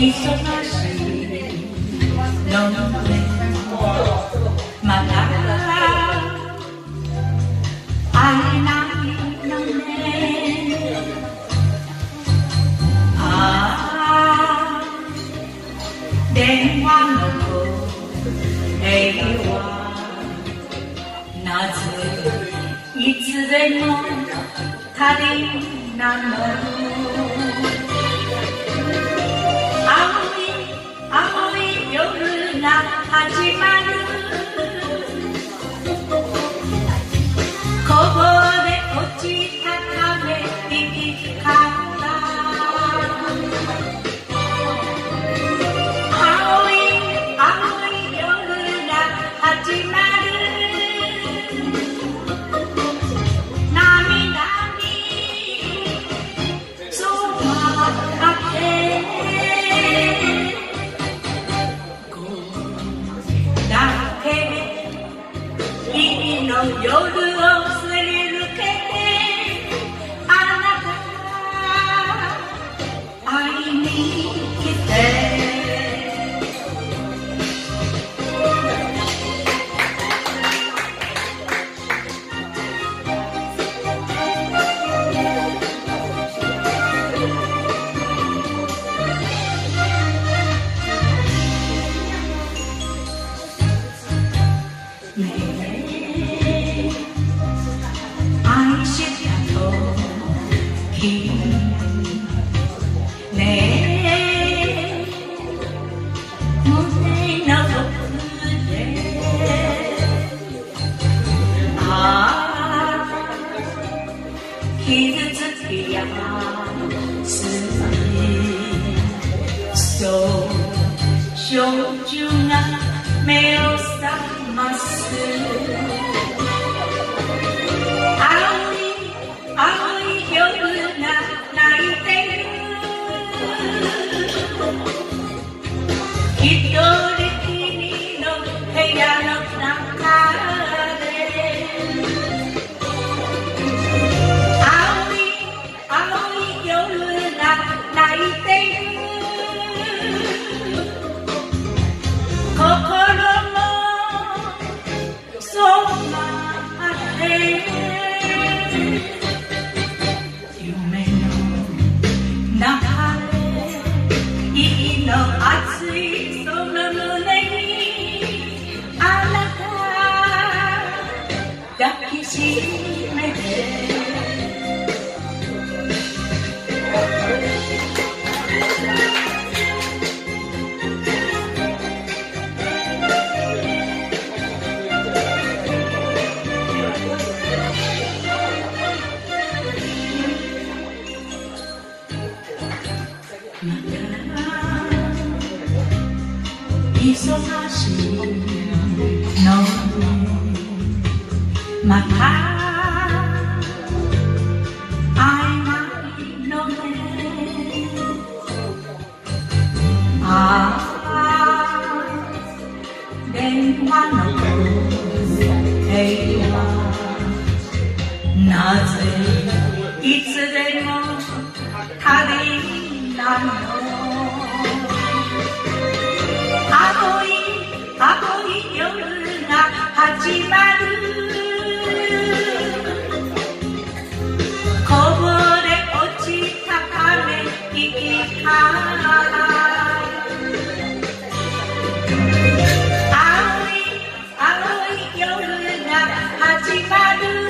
一生二世能累，马达拉，爱那。いつでも足りなの tipificar. 已經七月入夏，水手中啊，沒有什麼事。Keep going. 抱きしめて忙しい my past. I'm they want to nothing. It's a demo, Kali, I know. I, I, I, I, I, I,